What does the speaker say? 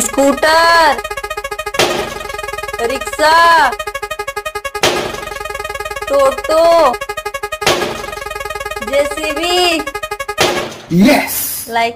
Scooter. Rickshaw. Toto. JCB. Yes like